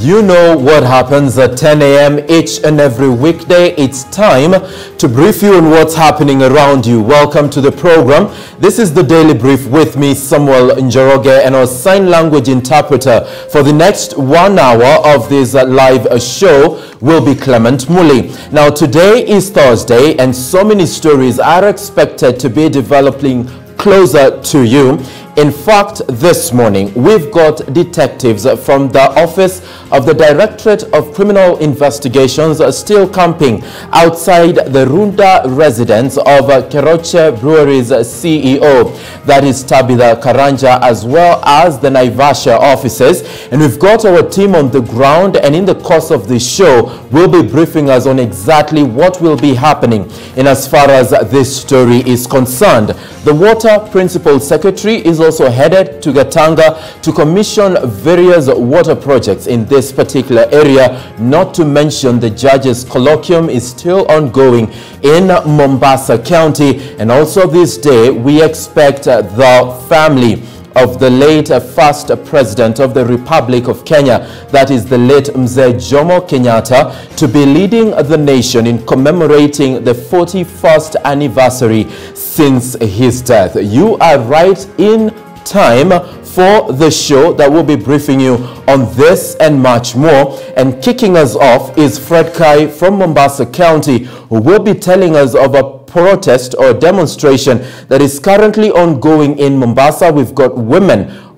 You know what happens at 10 a.m. each and every weekday. It's time to brief you on what's happening around you. Welcome to the program. This is the Daily Brief with me, Samuel Njoroge, and our sign language interpreter for the next one hour of this live show will be Clement Muli. Now, today is Thursday, and so many stories are expected to be developing closer to you. In fact, this morning we've got detectives from the Office of the Directorate of Criminal Investigations still camping outside the Runda residence of Keroche Brewery's CEO, that is Tabitha Karanja, as well as the Naivasha offices. And we've got our team on the ground, and in the course of the show, we'll be briefing us on exactly what will be happening in as far as this story is concerned. The Water Principal Secretary is also headed to Gatanga to commission various water projects in this particular area, not to mention the judge's colloquium is still ongoing in Mombasa County. And also this day, we expect uh, the family of the late uh, first president of the Republic of Kenya, that is the late Mzee Jomo Kenyatta, to be leading the nation in commemorating the 41st anniversary since his death. You are right in time for the show that will be briefing you on this and much more. And kicking us off is Fred Kai from Mombasa County, who will be telling us of a protest or demonstration that is currently ongoing in Mombasa. We've got women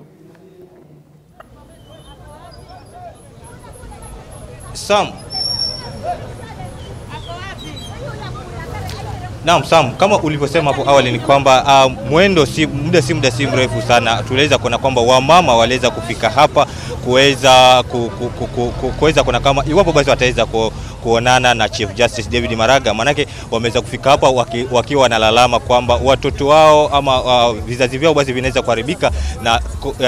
Sam. Naam, Sam, kama ulivyosema hapo awali ni kwamba uh, mwendo si muda si muda si mrefu sana. Tuliweza kuona kwamba wamama waliweza kufika hapa kuweza ku, ku, ku, ku, ku, kuweza kuona kama iwapo basi wataweza ku, kuonana na Chief Justice David Maraga, manake wameweza kufika hapa waki, wakiwa wanalalama kwamba watoto wao ama uh, vizazi vyao basi vinaweza kuharibika na,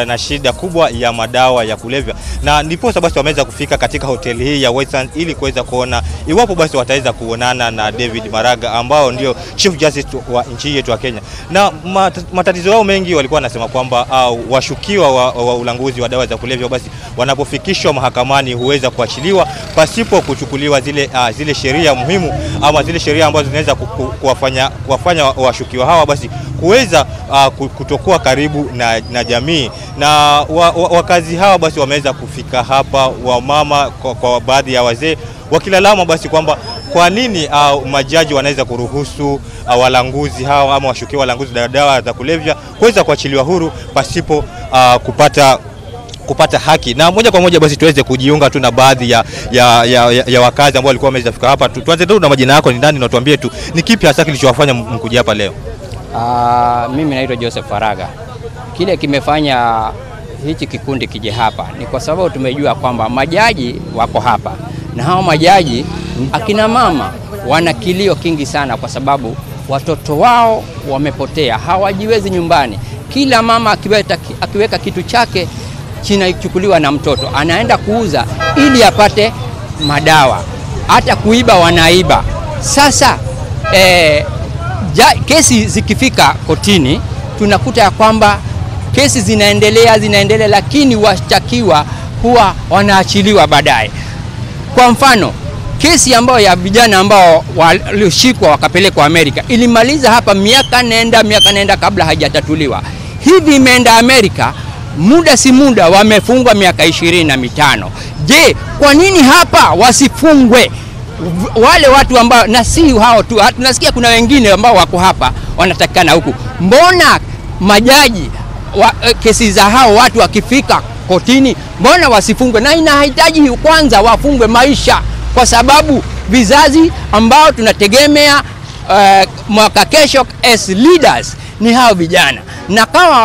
na shida kubwa ya madawa ya kulevya, na ndiposa basi wameweza kufika katika hoteli hii ya Westlands ili kuweza kuona iwapo basi wataweza kuonana na David Maraga ambao ndio Chief Justice wa nchi yetu ya Kenya. Na mat- matatizo yao mengi walikuwa wanasema kwamba uh, washukiwa wa, wa ulanguzi wa dawa za kulevya basi wanapofikishwa mahakamani huweza kuachiliwa pasipo kuchukuliwa zile, uh, zile sheria muhimu ama zile sheria ambazo zinaweza ku- ku- kuwafanya, kuwafanya washukiwa hawa basi kuweza uh, kutokuwa karibu na, na jamii. Na wa, wa, wakazi hawa basi wameweza kufika hapa, wamama kwa, kwa baadhi ya wazee wakilalama basi kwamba kwa nini uh, majaji wanaweza kuruhusu uh, walanguzi hawa ama washukiwa walanguzi wa dawa za kulevya kuweza kuachiliwa huru pasipo uh, kupata kupata haki na moja kwa moja basi tuweze kujiunga tu na baadhi ya, ya, ya, ya, ya wakazi ambao walikuwa wameweza fika hapa. Tuanze tu na majina yako ni nani, na tuambie tu ni kipi hasa kilichowafanya mkuja hapa leo? Uh, mimi naitwa Joseph Faraga. Kile kimefanya hichi kikundi kije hapa ni kwa sababu tumejua kwamba majaji wako hapa, na hao majaji akina mama wana kilio kingi sana, kwa sababu watoto wao wamepotea, hawajiwezi nyumbani. Kila mama akiweka, akiweka kitu chake kinachukuliwa na mtoto, anaenda kuuza ili apate madawa, hata kuiba wanaiba. Sasa eh, ja, kesi zikifika kotini tunakuta ya kwamba kesi zinaendelea zinaendelea, lakini washtakiwa huwa wanaachiliwa baadaye. Kwa mfano kesi ambayo ya vijana ambao walioshikwa wakapelekwa Amerika ilimaliza hapa miaka nenda miaka nenda kabla haijatatuliwa. Hivi imeenda Amerika muda si muda wamefungwa miaka ishirini na mitano. Je, kwa nini hapa wasifungwe wale watu ambao na si hao tu, tunasikia kuna wengine ambao wako hapa wanatakikana huku. Mbona majaji wa, eh, kesi za hao watu wakifika kotini, mbona wasifungwe? Na inahitaji kwanza wafungwe maisha, kwa sababu vizazi ambao tunategemea uh, mwaka kesho as leaders ni hao vijana, na kama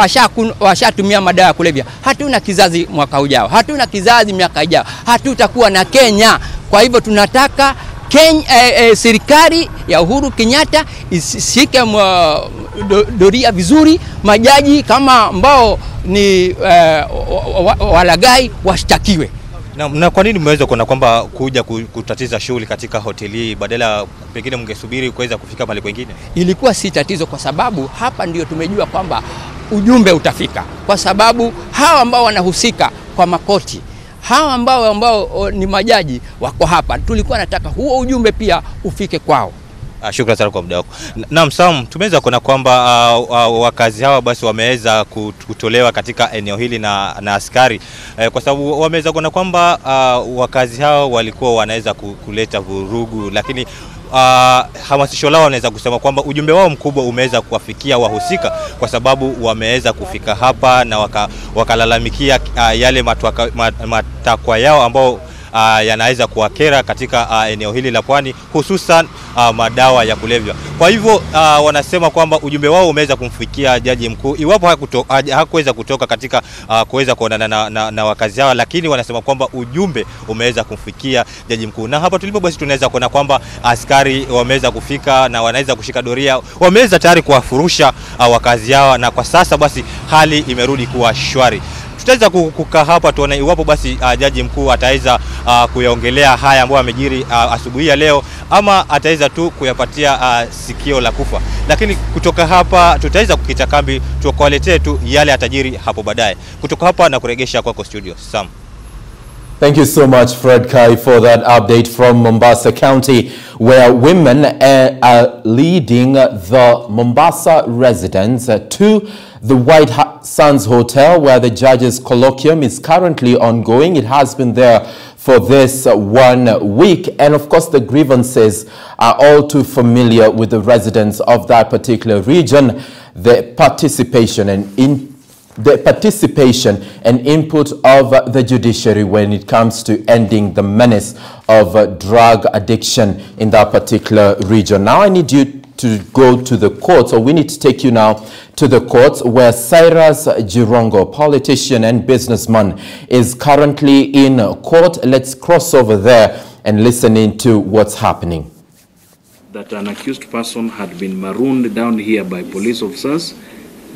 washatumia washa madawa ya kulevya, hatuna kizazi mwaka ujao, hatuna kizazi miaka ijao, hatutakuwa na Kenya. Kwa hivyo tunataka Kenya, eh, eh, serikali ya Uhuru Kenyatta isishike mwa- do, doria vizuri, majaji kama ambao ni eh, wa- wa- walagai washtakiwe. Na, na kwa nini mmeweza kuona kwamba kuja kutatiza shughuli katika hoteli hii badala pengine mngesubiri kuweza kufika mahali kwengine? ilikuwa si tatizo, kwa sababu hapa ndio tumejua kwamba ujumbe utafika, kwa sababu hawa ambao wanahusika kwa makoti hawa ambao ambao ni majaji wako hapa, tulikuwa nataka huo ujumbe pia ufike kwao. Uh, shukrani sana kwa muda wako. Na- Naam Sam, tumeweza kuona kwamba uh, uh, wakazi hawa basi wameweza kutolewa katika eneo hili na, na askari eh, kwa sababu wameweza kuona kwamba uh, wakazi hawa walikuwa wanaweza kuleta vurugu, lakini uh, hamasisho lao wanaweza kusema kwamba ujumbe wao mkubwa umeweza kuwafikia wahusika kwa sababu wameweza kufika hapa na waka, wakalalamikia uh, yale matwaka- mat- matakwa yao ambao uh, yanaweza kuwakera katika uh, eneo hili la pwani hususan uh, madawa ya kulevya. Kwa hivyo uh, wanasema kwamba ujumbe wao umeweza kumfikia jaji mkuu, iwapo hakuweza haku hakuweza kutoka katika uh, kuweza kuonana na, na, na wakazi hawa, lakini wanasema kwamba ujumbe umeweza kumfikia jaji mkuu. Na hapa tulipo basi tunaweza kuona kwamba askari wameweza kufika na wanaweza kushika doria, wameweza tayari kuwafurusha uh, wakazi hawa, na kwa sasa basi hali imerudi kuwa shwari tutaweza kukaa hapa tuone iwapo basi uh, jaji mkuu ataweza uh, kuyaongelea haya ambayo amejiri uh, asubuhi ya leo ama ataweza tu kuyapatia uh, sikio la kufa. Lakini kutoka hapa tutaweza kukita kambi tukawaletee tu yale atajiri hapo baadaye. Kutoka hapa na kuregesha kwako studio Sam. Thank you so much, Fred Kai, for that update from Mombasa County, where women are leading the Mombasa residents to the White Sands Hotel, where the judges' colloquium is currently ongoing. It has been there for this one week, and of course, the grievances are all too familiar with the residents of that particular region. The participation and in the participation and input of the judiciary when it comes to ending the menace of drug addiction in that particular region. Now I need you to go to the courts, or we need to take you now to the courts where Cyrus Jirongo, politician and businessman, is currently in court. Let's cross over there and listen into what's happening. that an accused person had been marooned down here by police officers,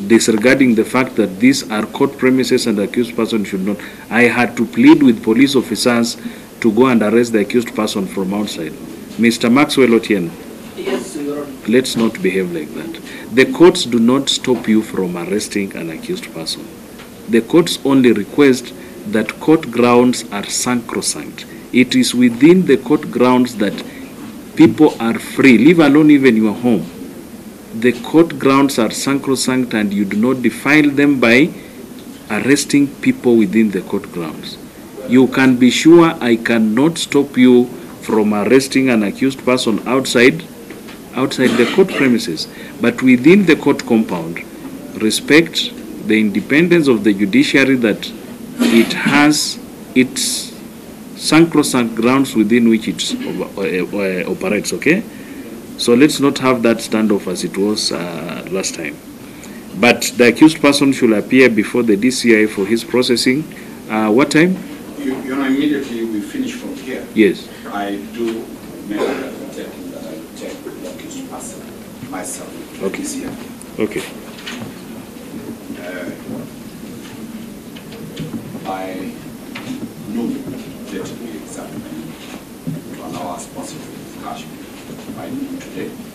disregarding the fact that these are court premises and the accused person should not. I had to plead with police officers to go and arrest the accused person from outside. Mr. Maxwell Otieno. Let's not behave like that. The courts do not stop you from arresting an accused person. The courts only request that court grounds are sacrosanct. It is within the court grounds that people are free, leave alone even your home. The court grounds are sacrosanct and you do not defile them by arresting people within the court grounds. You can be sure I cannot stop you from arresting an accused person outside outside the court premises, but within the court compound, respect the independence of the judiciary that it has its sacrosanct grounds within which it operates, okay? So let's not have that standoff as it was uh, last time. But the accused person should appear before the DCI for his processing. Uh, what time? You, you know, immediately we finish from here. Yes. I do make a that I take the accused person myself. Okay. Here. Okay. By noon, let it be examined to allow us possible discussion by noon today.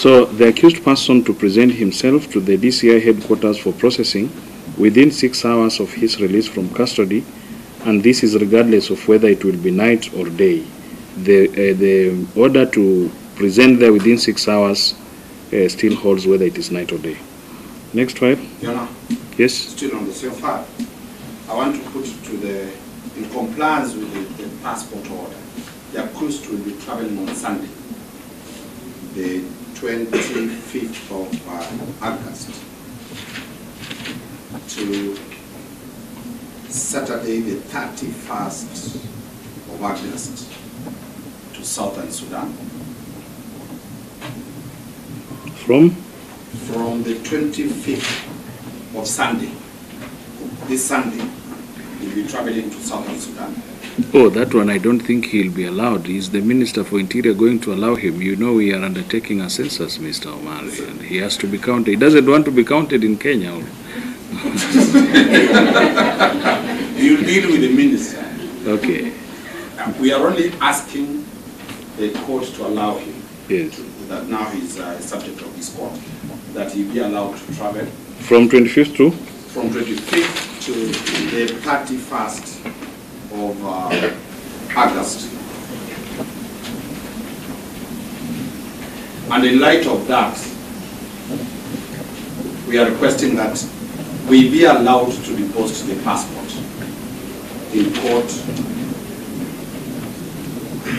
So the accused person to present himself to the DCI headquarters for processing within six hours of his release from custody, and this is regardless of whether it will be night or day. The, uh, the order to present there within six hours uh, still holds whether it is night or day. Next file. Yes. still on the same file. I want to put to the, in compliance with the, the passport order, the accused will be traveling on Sunday, the 25th of uh, August, to Saturday, the 31st of August, to Southern Sudan. From? from the 25th of Sunday, this Sunday, we'll be traveling to Southern Sudan. Oh, that one I don't think he'll be allowed. Is the Minister for Interior going to allow him? You know we are undertaking a census, Mr. Omari, and he has to be counted. He doesn't want to be counted in Kenya. You deal with the minister. Okay, Uh, We are only asking the court to allow him, yes. that now he's a subject of this court, that he be allowed to travel From 25th to? from 25th to the 31st of uh, August. And in light of that, we are requesting that we be allowed to deposit the passport in court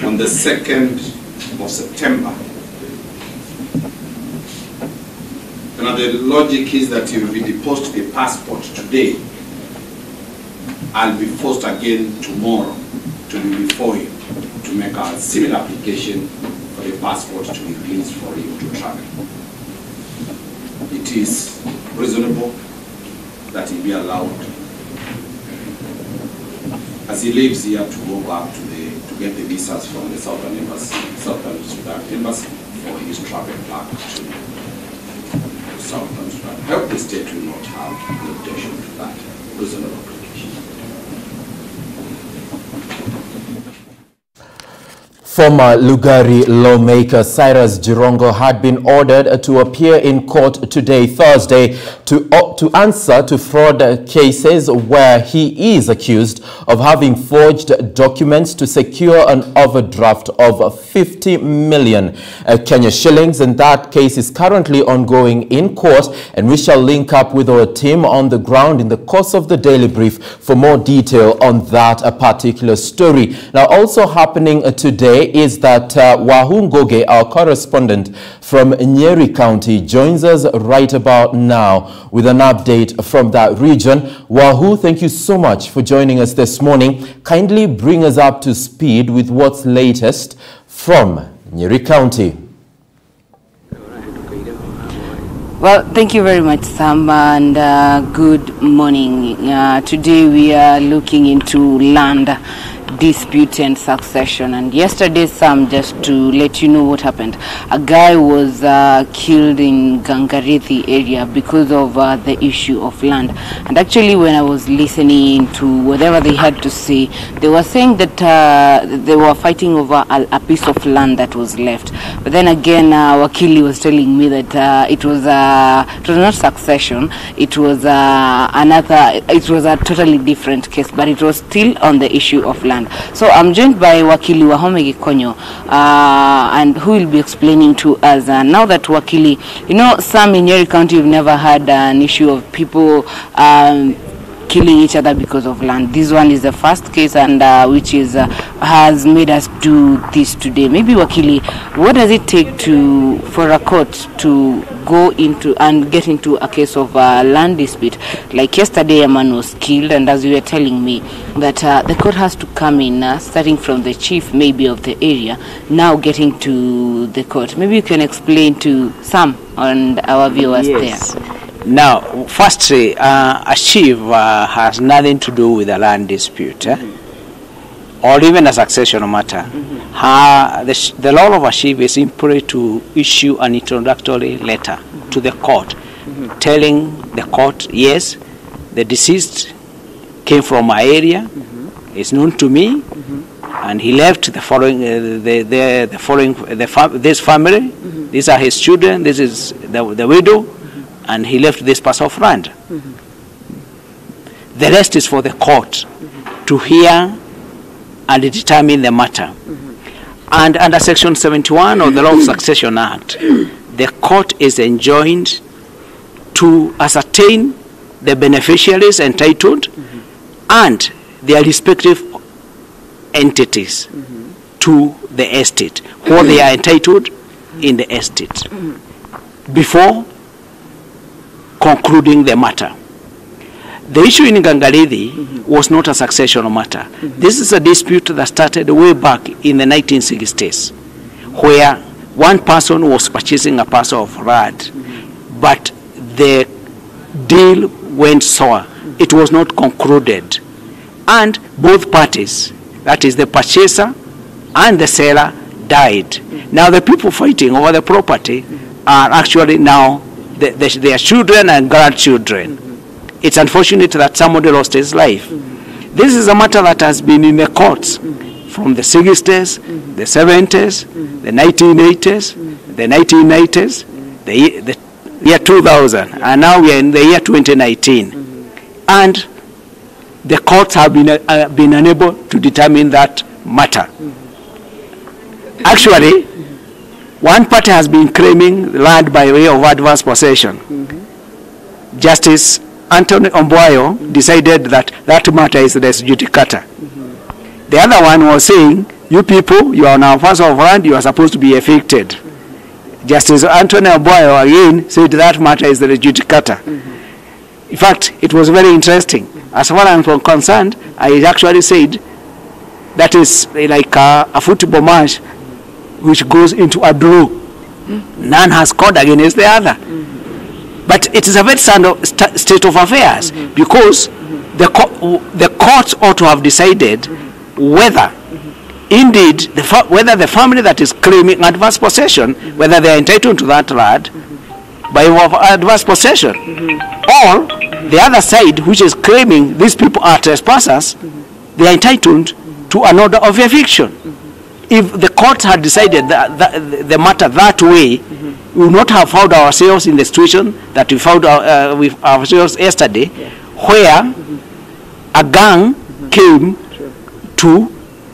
on the 2nd of September. Now the logic is that if we deposit the passport today, I'll be forced again tomorrow to be before you to make a similar application for the passport to be released for you to travel. It is reasonable that he be allowed, as he lives here, to go back to the, to get the visas from the Southern Embassy, Southern Sudan Embassy for his travel back to Southern Sudan. I hope the state will not have an objection to that reasonable Former Lugari lawmaker Cyrus Jirongo had been ordered to appear in court today, Thursday, to, uh, to answer to fraud cases where he is accused of having forged documents to secure an overdraft of 50 million uh, Kenya shillings. And that case is currently ongoing in court. And we shall link up with our team on the ground in the course of the daily brief for more detail on that particular story. Now, also happening uh, is that uh, Wahun Goge, our correspondent from Nyeri County, joins us right about now with an update from that region. Wahu, thank you so much for joining us this morning. Kindly bring us up to speed with what's latest from Nyeri County. Well, thank you very much, Sam, and uh, good morning. Uh, today we are looking into land dispute and succession. And yesterday, Sam, just to let you know what happened, a guy was uh, killed in Gangarithi area because of uh, the issue of land. And actually, when I was listening to whatever they had to say, they were saying that uh, they were fighting over a, a piece of land that was left. But then again, uh, Wakili was telling me that uh, it was uh, it was not succession. It was another. It was a totally different case, but it was still on the issue of land. So I'm joined by Wakili Wahome Gikonyo, uh, and who will be explaining to us. Uh, now that Wakili, you know, some in Nyeri County, you've never had an issue of people. Um, killing each other because of land. This one is the first case, and uh, which is uh, has made us do this today. Maybe Wakili, what does it take to for a court to go into and get into a case of uh, land dispute? Like yesterday, a man was killed, and as you were telling me, that uh, the court has to come in, uh, starting from the chief maybe of the area, now getting to the court. Maybe you can explain to some and our viewers Yes. there. Now, firstly, uh, a chief uh, has nothing to do with a land dispute, eh? or even a succession matter. Her- the, sh- the law of a chief is simply to issue an introductory letter to the court, telling the court, yes, the deceased came from my area, is known to me, and he left the following, uh, the, the, the following, the this family These are his children, this is the, the widow, and he left this parcel of land. The rest is for the court to hear and determine the matter. And under Section 71 of the Law of Succession Act, the court is enjoined to ascertain the beneficiaries entitled and their respective entities to the estate, what they are entitled in the estate, before concluding the matter. The issue in Gangalidi was not a successional matter. This is a dispute that started way back in the 1960s, where one person was purchasing a parcel of land, but the deal went sour. It was not concluded. And both parties, that is the purchaser and the seller, died. Now the people fighting over the property are actually now the, the, their children and grandchildren. It's unfortunate that somebody lost his life. This is a matter that has been in the courts from the 60s, the 70s, the 1980s, the 1990s, the, the year 2000, and now we are in the year 2019. And the courts have been, uh, been unable to determine that matter. Actually, one party has been claiming land by way of advance possession. Justice Anthony Ombwayo decided that that matter is res judicata. The other one was saying, you people, you are now parcel of land, you are supposed to be evicted. Justice Anthony Ombwayo again said that matter is res judicata. In fact, it was very interesting. As far as I'm concerned, I actually said that is like a, a football match which goes into a draw. None has scored against the other. But it is a very sad state of affairs because the, co- the courts ought to have decided whether indeed the whether the family that is claiming adverse possession whether they are entitled to that land by advance possession or the other side which is claiming these people are trespassers they are entitled to an order of eviction if the court had decided that, that, the matter that way, we would not have found ourselves in the situation that we found our, uh, with ourselves yesterday, where a gang came to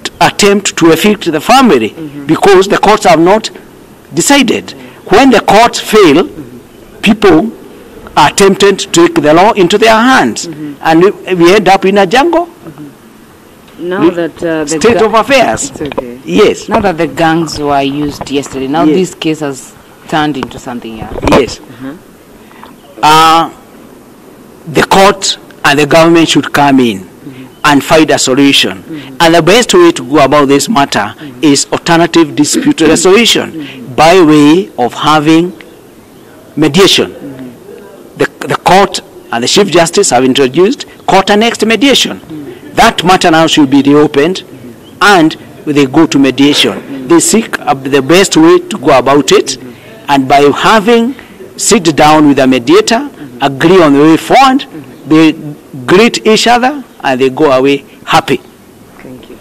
t- attempt to evict the family because the courts have not decided. When the courts fail, people are tempted to take the law into their hands, and we, we end up in a jungle Now hmm? that uh, the state of affairs. Okay. Yes. Now that the gangs were used yesterday, now Yes. this case has turned into something else. Yes. Mm-hmm. Uh, the court and the government should come in mm-hmm. and find a solution. Mm-hmm. And the best way to go about this matter is alternative dispute resolution by way of having mediation. The, the court and the Chief Justice have introduced court annexed mediation. That matter now should be reopened and they go to mediation. They seek uh, the best way to go about it and by having sit down with a mediator, agree on the way forward, they greet each other and they go away happy. Thank you.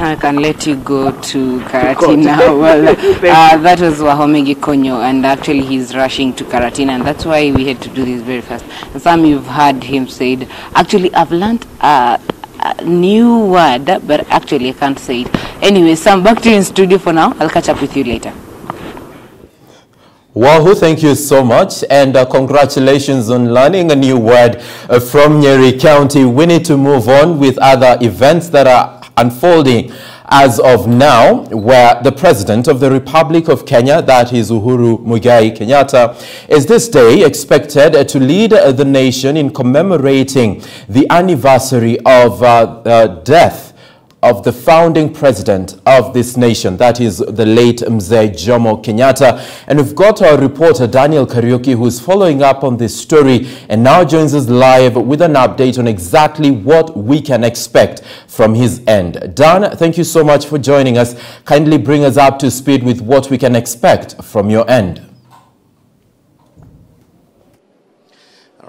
I can let you go to Karatina now. Well, uh, that was Wahome Gikonyo, and actually he's rushing to Karatina, and that's why we had to do this very fast. And some you've heard him said, actually, I've learned a, a new word, but actually I can't say it. Anyway, Sam, back to you in studio for now. I'll catch up with you later. Wahoo, thank you so much, and uh, congratulations on learning a new word uh, from Nyeri County. We need to move on with other events that are unfolding as of now, where the President of the Republic of Kenya, that is Uhuru Muigai Kenyatta, is this day expected to lead the nation in commemorating the anniversary of uh, uh, death of the founding president of this nation, that is the late Mzee Jomo Kenyatta. And we've got our reporter Daniel Kariuki who's following up on this story and now joins us live with an update on exactly what we can expect from his end. Dan, thank you so much for joining us. Kindly bring us up to speed with what we can expect from your end.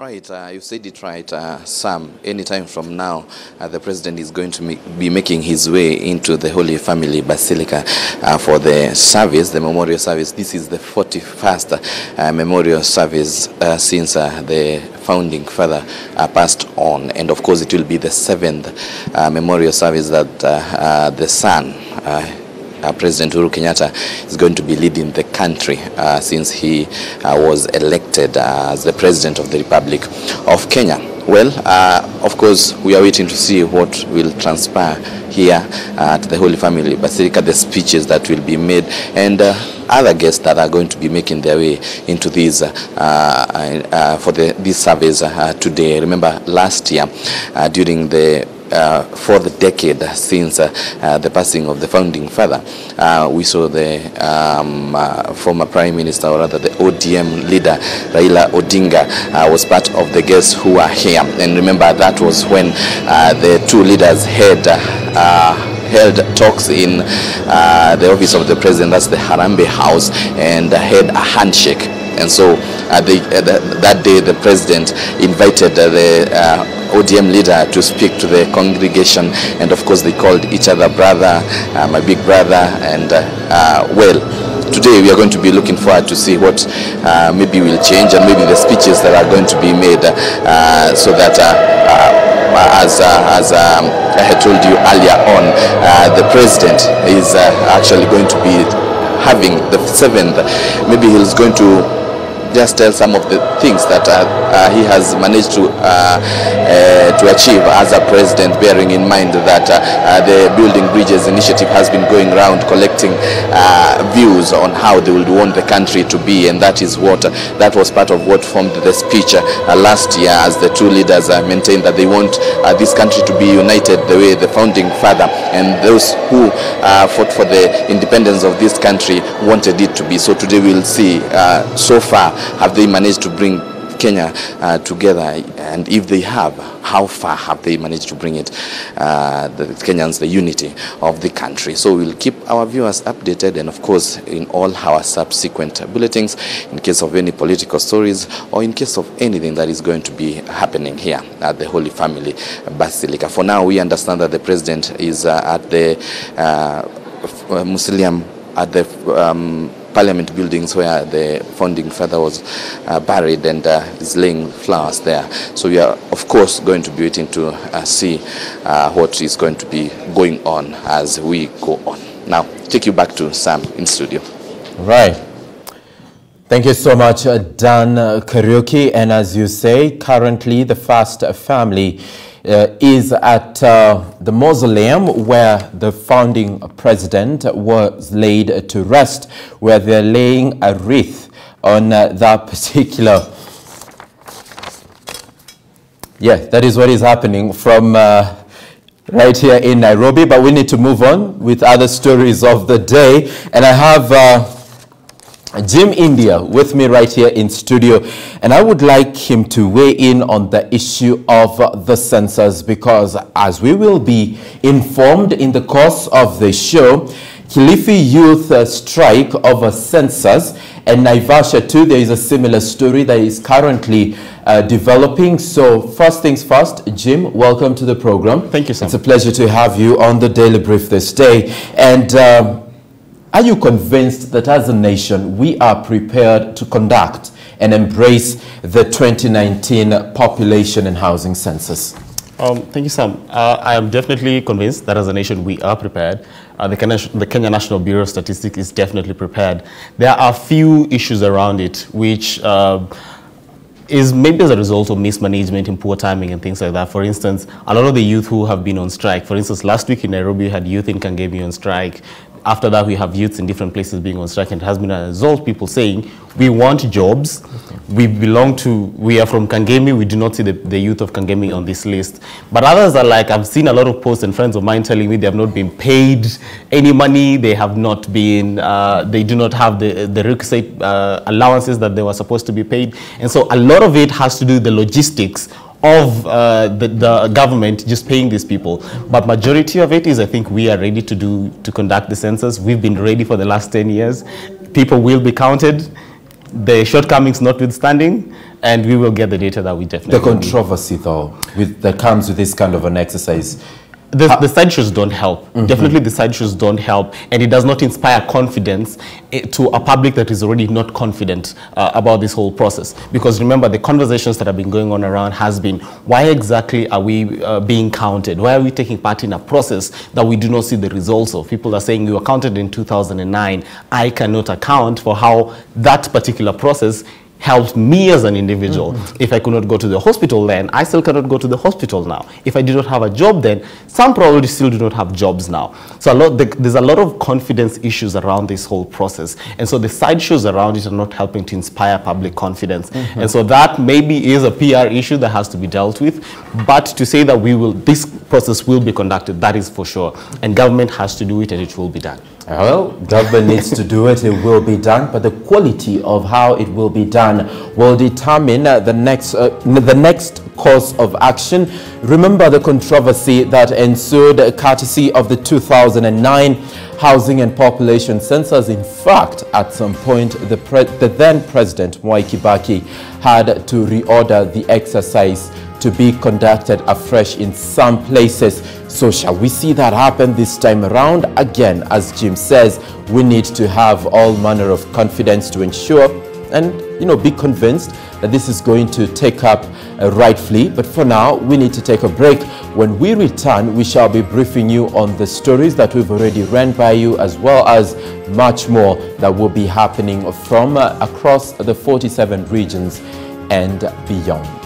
Right, uh, you said it right, uh, Sam. Anytime from now, uh, the president is going to make, be making his way into the Holy Family Basilica uh, for the service, the memorial service. This is the 41st uh, memorial service uh, since uh, the founding father uh, passed on, and of course, it will be the seventh uh, memorial service that uh, uh, the son. Uh, uh, President Uhuru Kenyatta is going to be leading the country uh, since he uh, was elected uh, as the President of the Republic of Kenya. Well, uh, of course, we are waiting to see what will transpire here at the Holy Family Basilica, the speeches that will be made, and uh, other guests that are going to be making their way into these uh, uh, uh, for the, these surveys uh, today. Remember, last year uh, during the uh, for the decade since uh, uh, the passing of the founding father, uh, we saw the um, former prime minister, or rather the ODM leader, Raila Odinga, was part of the guests who are here. And remember, that was when the two leaders had. Held talks in uh, the office of the president, that's the Harambee House, and had a handshake. And so uh, uh, th- that day, the president invited the ODM leader to speak to the congregation, and of course, they called each other brother, uh, my big brother, and uh, uh, well. Today we are going to be looking forward to see what uh, maybe will change and maybe the speeches that are going to be made so that as, uh, as um, I had told you earlier on, uh, the president is uh, actually going to be having the seventh. Maybe he's going to just tell some of the things that uh, uh, he has managed to uh, uh, to achieve as a president, bearing in mind that uh, uh, the Building Bridges initiative has been going around collecting views on how they would want the country to be, and that is what that was part of what formed the speech last year, as the two leaders maintained that they want this country to be united the way the founding father and those who fought for the independence of this country wanted it to be. So today we'll see so far have they managed to bring Kenya uh, together, and if they have, how far have they managed to bring it, uh, the Kenyans, the unity of the country. So we'll keep our viewers updated, and of course, in all our subsequent bulletins, in case of any political stories or in case of anything that is going to be happening here at the Holy Family Basilica. For now, we understand that the president is uh, at the uh, uh, at the um, parliament buildings where the founding father was uh, buried and uh, is laying flowers there. So we are, of course, going to be waiting to uh, see uh, what is going to be going on as we go on. Now, take you back to Sam in studio. Right. Thank you so much, uh, Dan uh, Kariuki. And as you say, currently the first family uh, is at uh, the mausoleum where the founding president was laid to rest, where they're laying a wreath on uh, that particular. Yeah, that is what is happening from uh, right here in Nairobi. But we need to move on with other stories of the day. And I have. Uh, Jim India with me right here in studio, and I would like him to weigh in on the issue of uh, the census because, as we will be informed in the course of the show, Kilifi youth uh, strike over census, and Naivasha too. There is a similar story that is currently uh, developing. So, first things first, Jim, welcome to the program. Thank you, Sam. It's a pleasure to have you on the Daily Brief this day, and. Um, are you convinced that as a nation we are prepared to conduct and embrace the 2019 population and housing census? Um, thank you, Sam. Uh, I am definitely convinced that as a nation we are prepared. Uh, the, Kenya, the Kenya National Bureau of Statistics is definitely prepared. There are a few issues around it which uh, is maybe as a result of mismanagement and poor timing and things like that. For instance, a lot of the youth who have been on strike, for instance, last week in Nairobi, we had youth in Kangemi on strike. After that, we have youths in different places being on strike, and it has been a result people saying, we want jobs, we belong to, we are from Kangemi, we do not see the, the youth of Kangemi on this list. But others are like, I've seen a lot of posts and friends of mine telling me they have not been paid any money, they have not been, uh, they do not have the, the requisite uh, allowances that they were supposed to be paid. And so a lot of it has to do with the logistics of uh, the, the government just paying these people. But majority of it is I think we are ready to do to conduct the census. We've been ready for the last 10 years. People will be counted. The shortcomings notwithstanding, and we will get the data that we definitely The need. controversy, though, with, that comes with this kind of an exercise. The, the sideshows don't help. Mhm. Definitely, the sideshows don't help, and it does not inspire confidence eh, to a public that is already not confident uh, about this whole process. Because remember, the conversations that have been going on around has been why exactly are we uh, being counted? Why are we taking part in a process that we do not see the results of? People are saying you were counted in 2009. I cannot account for how that particular process helped me as an individual. If I could not go to the hospital then, I still cannot go to the hospital now. If I did not have a job then, some probably still do not have jobs now. So a lot, the, there's a lot of confidence issues around this whole process. And so the sideshows around it are not helping to inspire public confidence. Mhm. And so that maybe is a PR issue that has to be dealt with. But to say that we will, this process will be conducted, that is for sure. And government has to do it and it will be done. Well, government needs to do it, it will be done, but the quality of how it will be done will determine uh, the next uh, the next course of action. Remember the controversy that ensued courtesy of the 2009 Housing and Population Census. In fact, at some point, the, the then President Mwai Kibaki had to reorder the exercise to be conducted afresh in some places. So shall we see that happen this time around? Again, as Jim says, we need to have all manner of confidence to ensure and you know be convinced that this is going to take up uh, rightfully. But for now we need to take a break. When we return we shall be briefing you on the stories that we've already ran by you as well as much more that will be happening from uh, across the 47 regions and beyond